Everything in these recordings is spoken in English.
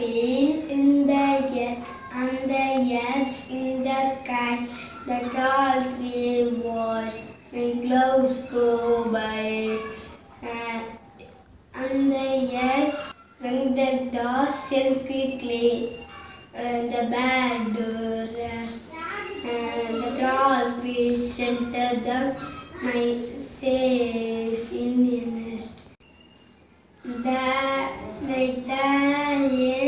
the field in the earth and the earth in the sky, the tall tree was my clouds go by. Uh, and the earth when the doors sail quickly, uh, the bird rest. And the tall trees shelter them my safe in the nest. The night the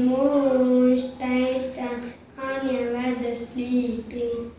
moon shines down on your sleeping.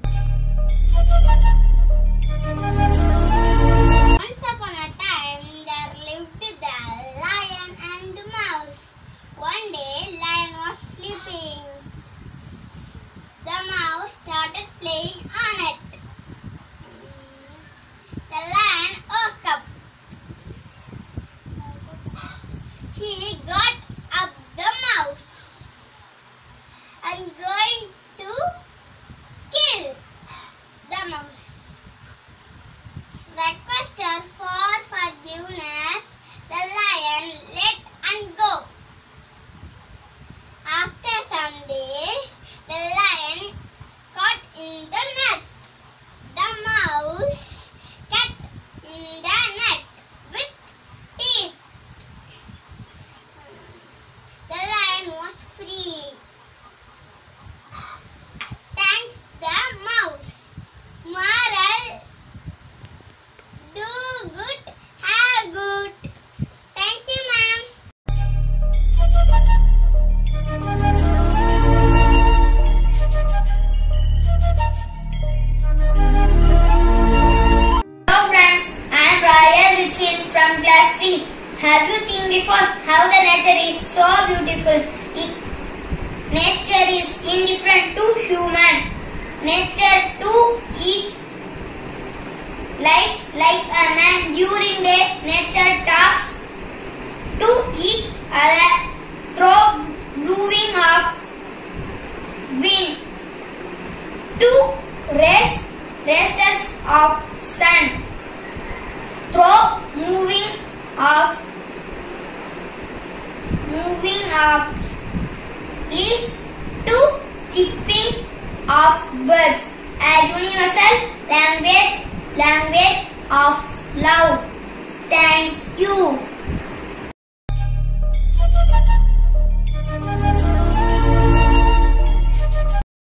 You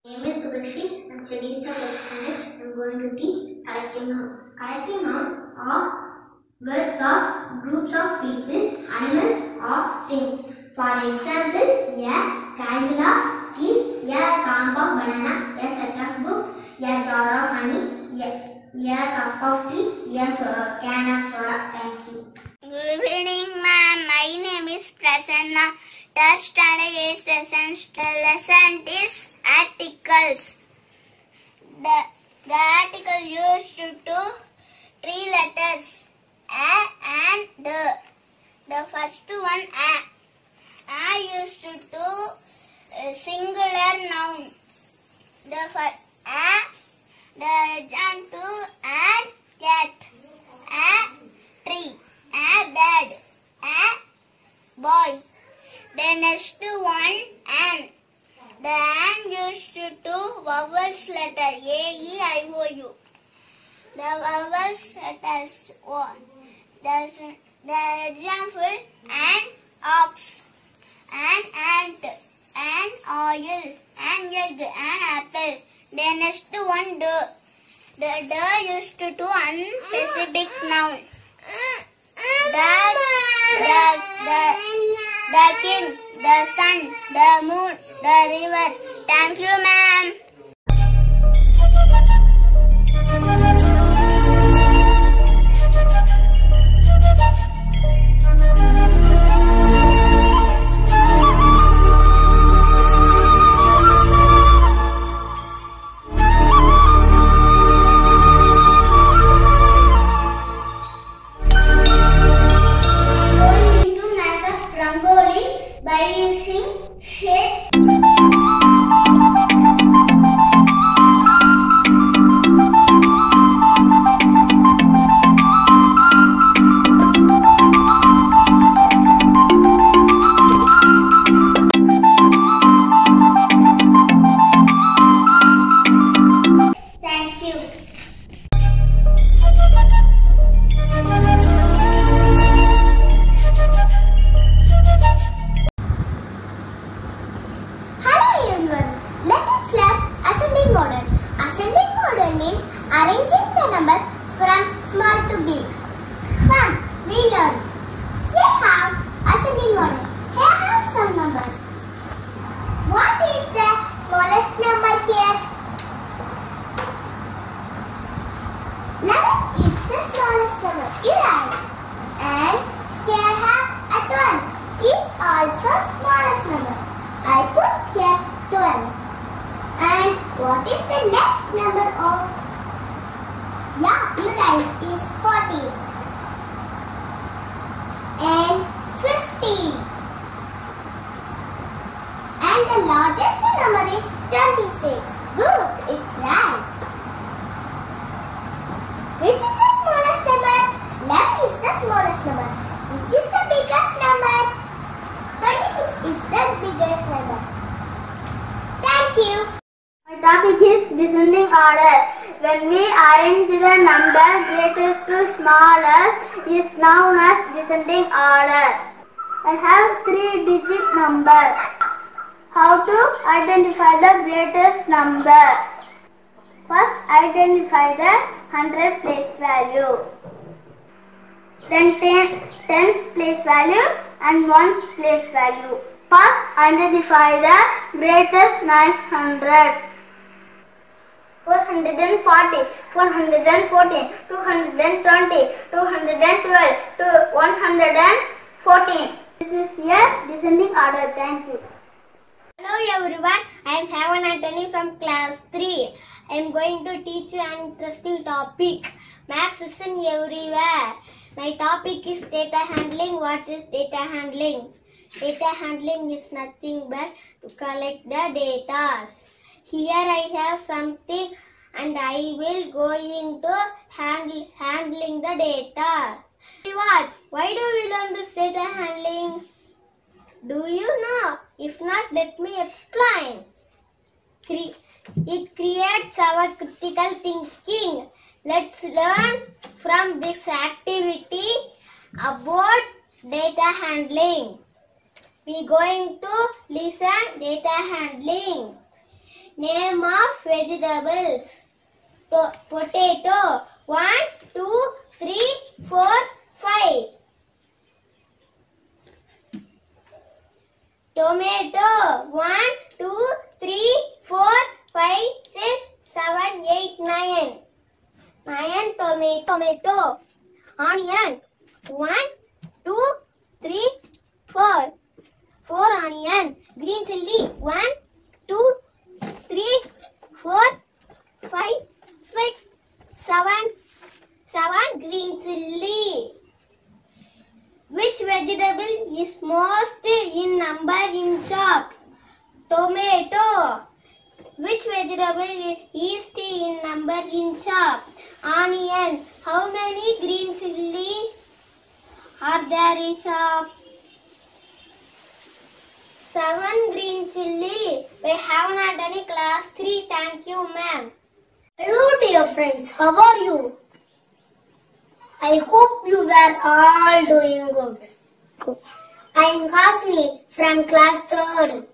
name is Subhashi. I'm studying the first. I'm going to teach collective nouns. Collective nouns are words of groups of people, animals or things. For example, a triangle of trees, a clump of banana, a set of books, a jar of honey, a, cup of tea, a can of soda. Thank you. Good evening, ma'am. My name is Prasanna. Third standard is lesson. The lesson is articles. The, the article used to three letters. A and the. The first one A. A used to do a uh, singular noun. The first A. The example and cat. A tree. A bed. A boy. The next one and. The and used to do vowels letter A, E, I, O, U. The vowels letters one. The, the example and ox, and ant, and oil, and egg, and apple. The next one the. The the used to do unspecific noun. The, the, the, the king, the sun, the moon, the river. Thank you, ma'am. 11 is the smallest number. You're right. And here have a 12 is also smallest number. I put here 12. And what is the next number of? Yeah, you're right. Is 40. And 15. And the largest number is 26. Good, it's right. Which is the smallest number? 11 is the smallest number. Which is the biggest number? 26 is the biggest number. Thank you. My topic is descending order. When we arrange the number greatest to smallest is known as descending order. I have three digit number. How to identify the greatest number? First, identify the 100 place value. Then 10, tens place value and ones place value. First, identify the greatest 900. 440, 414, 220, 212, to 114. This is here descending order. Thank you. Hello everyone, I am Heaven Anthony from class 3. I am going to teach you an interesting topic. Max is in everywhere. My topic is data handling. What is data handling? Data handling is nothing but to collect the data. Here I have something and I will going to handle handling the data. Watch. Why do we learn this data handling? Do you know? If not, let me explain. It creates our critical thinking. Let's learn from this activity about data handling. We going to listen data handling. Name of vegetables. To- potato. One, two, three, four, five. Tomato. One, two, three, four, five, six, seven, eight, nine. Nine tomato. Tomato. Onion. One, two, three, four. Four onion. Green chilli. One, two, three, four, five, six, seven, seven green chilli. Which vegetable is most in number in chalk? Tomato. Which vegetable is least in number in chalk? Onion. How many green chilli are there in chalk? Seven green chilli. We have not done in class 3. Thank you, ma'am. Hello dear friends, how are you? I hope you were all doing good. good. I am Hasni from class 3rd.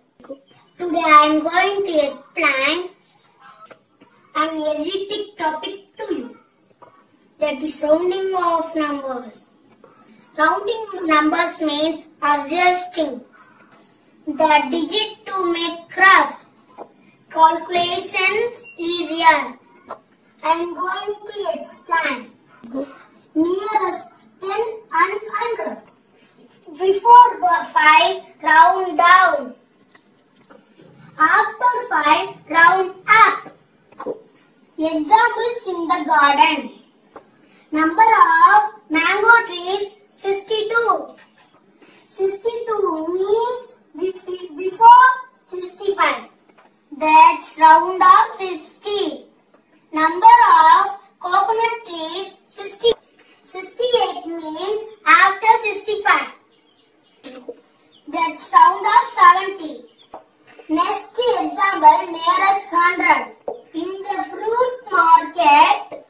Today I am going to explain an energetic topic to you. That is rounding of numbers. Rounding numbers means adjusting the digit to make rough calculations easier. I am going to explain. Nearest 10 and 100. Before 5, round down. After 5, round up. Examples in the garden. Number of mango trees 62. 62 means before 65. That's round up 60. Number of coconut trees 60. 68 means after 65. That's round up 70. Next example nearest 100. In the fruit market,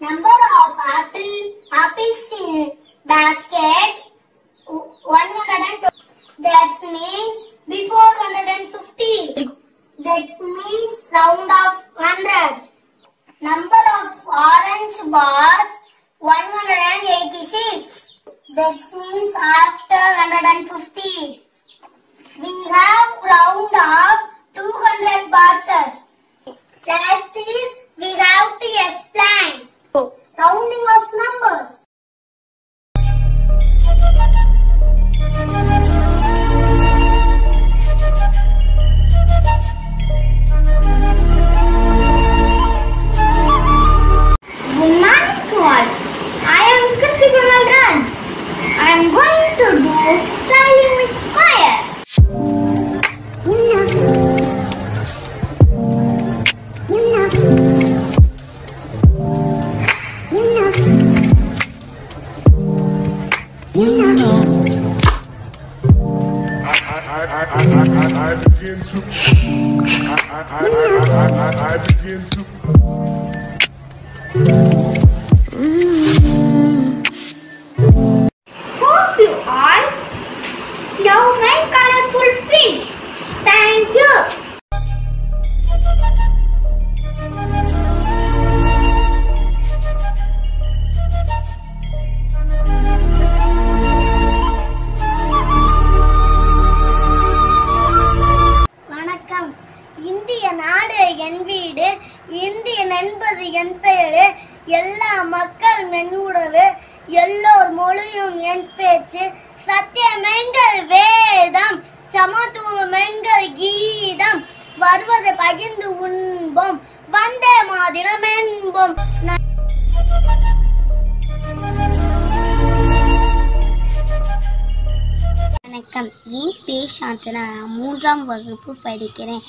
number of apple apples in basket 120. That means before 150. That means round of 100. Number of orange bars 186. That means after 150. Hope you all love வகுப்பு படிக்கிறேன்.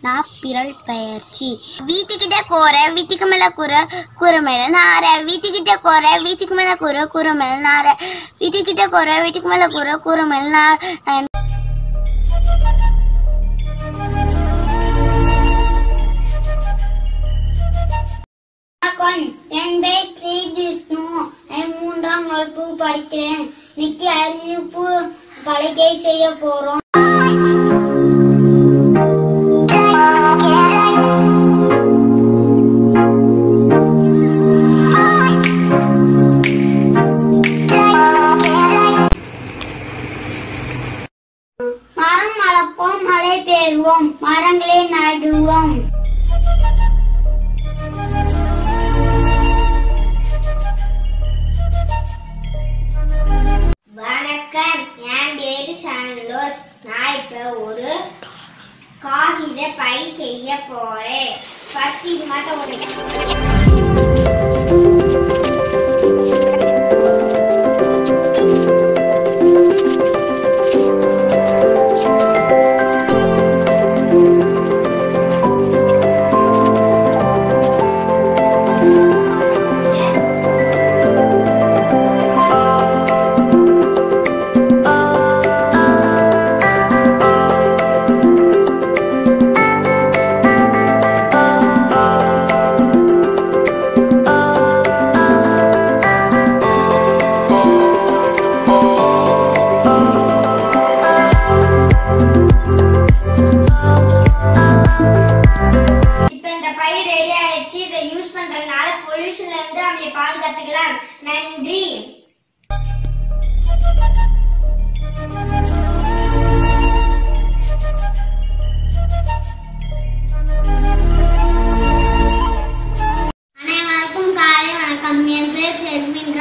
நான் பிறல் பயிற்சி. வீட்டுக்கிட்ட கூரை வீட்டுக்கு மேல கூற கூரை மேல நார வீட்டுக்கிட்ட கூரை வீட்டுக்கு மேல கூற கூரை மேல நார வீட்டுக்கிட்ட கூரை வீட்டுக்கு மேல கூற கூரை மேல நார என் பேர் ஸ்ரீ விஷ்ணு. மூன்றாம் வகுப்பு படிக்கிறேன். இன்னைக்கு அறிவிப்பு பலகை செய்ய போறோம். வணக்கம் என் பேர் செல்வின்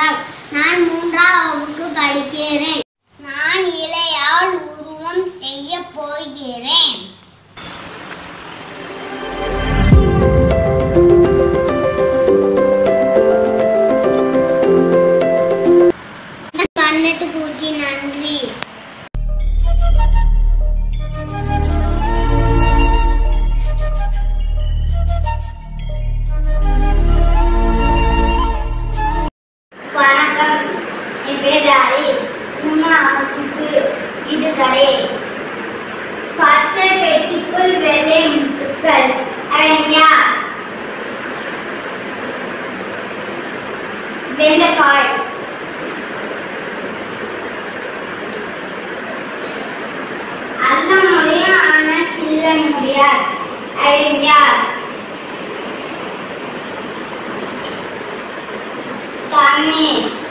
நான் மூன்றாம் வகுப்பு படிக்கிறேன். நான் இலையால் உருவம் செய்ய போகிறேன். Kami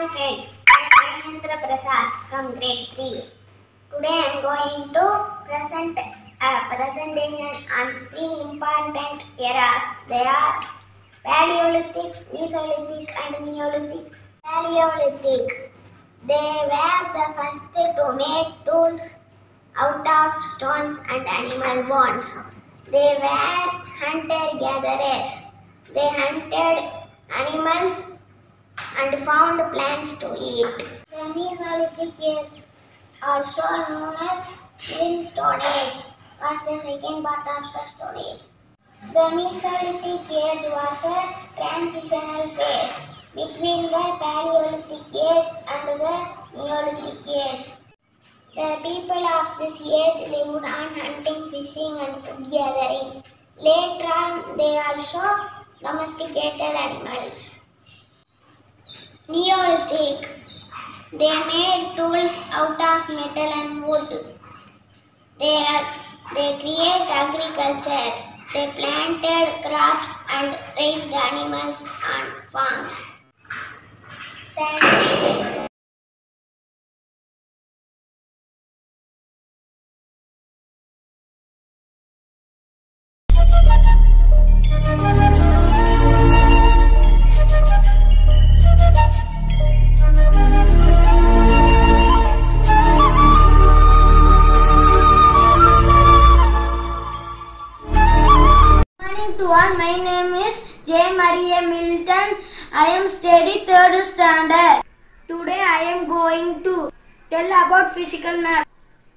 Hi friends, I am Mahendra Prasad from grade 3. Today I am going to present a presentation on three important eras. They are Paleolithic, Mesolithic and Neolithic. Paleolithic. They were the first to make tools out of stones and animal bones. They were hunter-gatherers. They hunted animals and found plants to eat. The Mesolithic age, also known as Middle Stone Age, was the second part of the Stone Age. The Mesolithic age was a transitional phase between the Paleolithic age and the Neolithic age. The people of this age lived on hunting, fishing, and food gathering. Later on, they also domesticated animals. Neolithic. They made tools out of metal and wood. They, uh, they create agriculture. They planted crops and raised animals on farms. Thank you. J. Maria Milton. I am study third standard. Today I am going to tell about physical map.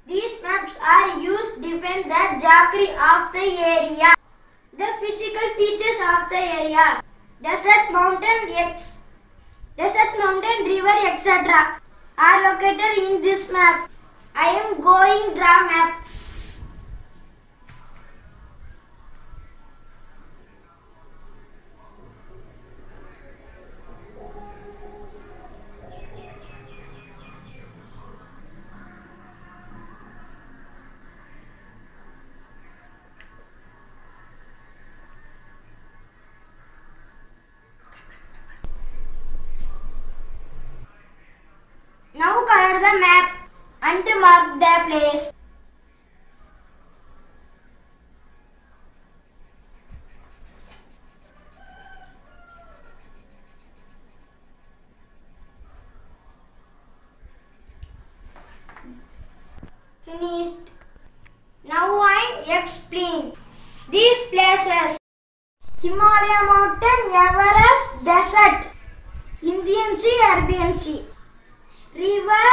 These maps are used to define the geography of the area. The physical features of the area. Desert, mountain, X, desert, mountain, river, etc. are located in this map. I am going draw map. Finished. Now I explain these places. Himalaya mountain, Everest, desert, Indian Sea, Arabian Sea. River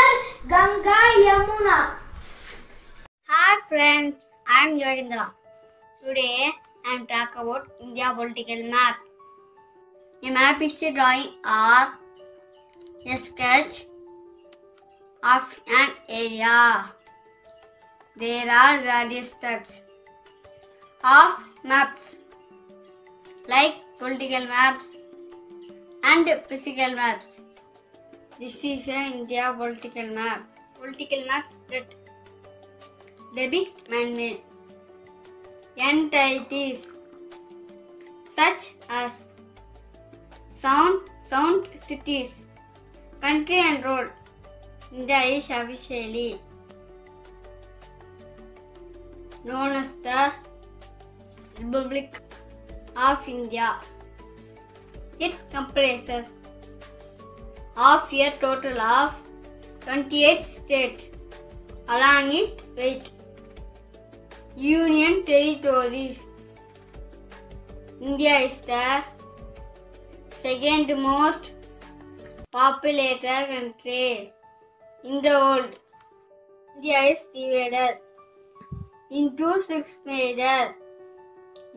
Ganga Yamuna. Hi friends, I am Yogendra. Today I am talk about India political map. A map is a drawing or a sketch of an area. There are various types of maps like political maps and physical maps. This is an India political map. Political maps that depict man-made entities such as sound, sound cities, country and road. India is officially known as the Republic of India. It comprises of a total of 28 states along it with union territories. India is the second most populated country in the world. India is divided into six major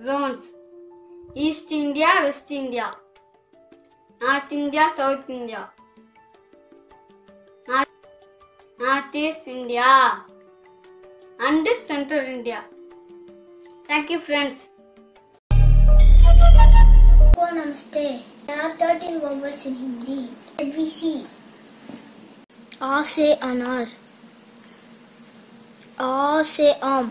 zones East India, West India, North India, South India, North, Northeast India, and Central India. Thank you, friends. को नमस्ते There are 13 vowels in Hindi. We see आ से अनार आ से आम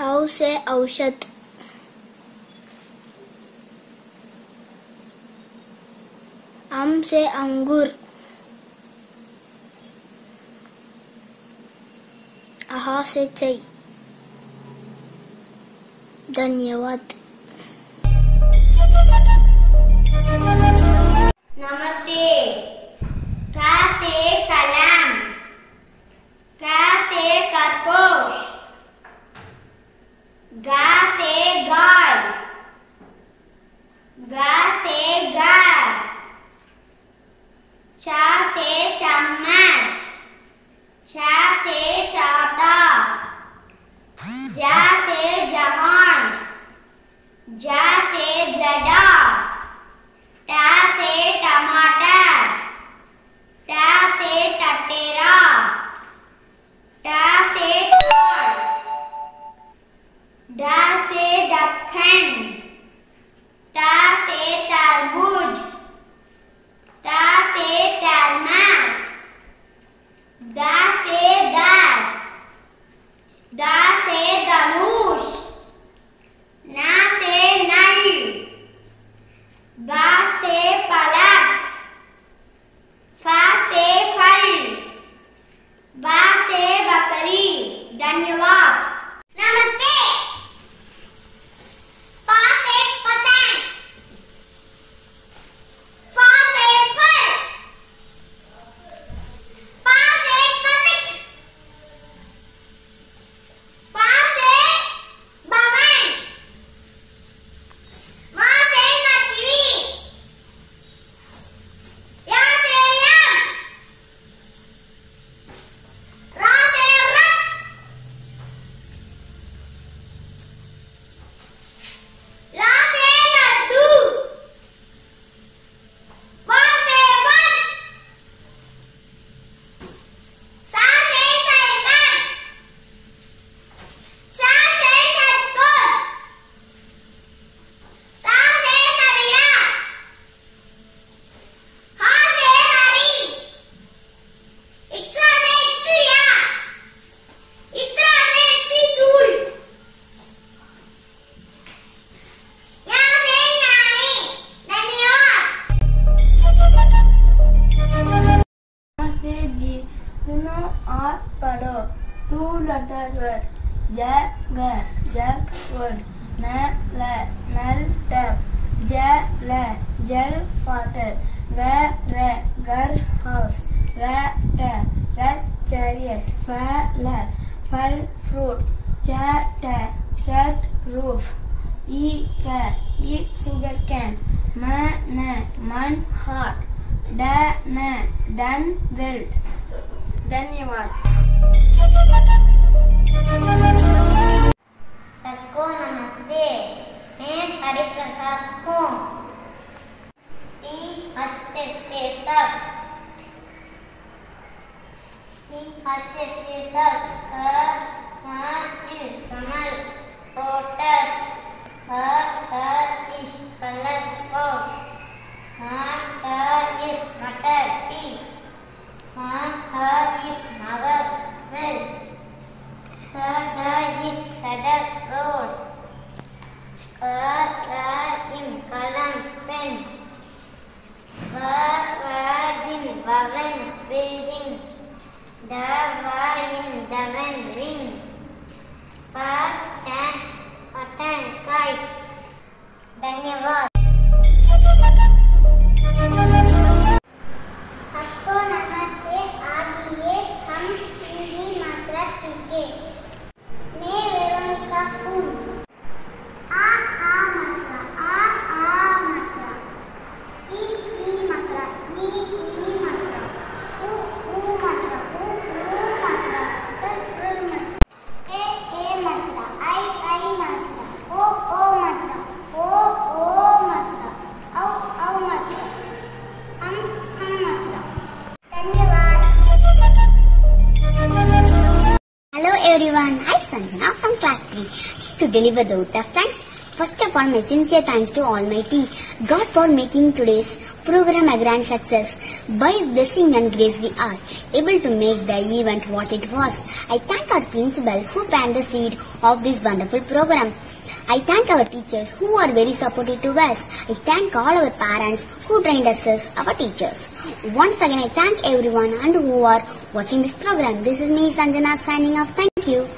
औ से औषध। अम से अंगूर। अहा से चई। धन्यवाद। हरिप्रसाद हूँ। तीन अच्छे थे सब। तीन अच्छे थे सब। कमल ओटस कलश को। हाँ मटर पी हाँ मगज सड़क रोड। ராஜிம் கலம் பெண் வாஜிம் வவன் பேயின் தவாயின் தவன் வின் பாட்டன் ஒட்டன் காய் தன்யவாத் deliver the thanks. First of all, my sincere thanks to Almighty God for making today's program a grand success. By His blessing and grace, we are able to make the event what it was. I thank our principal who planted the seed of this wonderful program. I thank our teachers who are very supportive to us. I thank all our parents who trained us as our teachers. Once again, I thank everyone and who are watching this program. This is me, Sanjana, signing off. Thank you.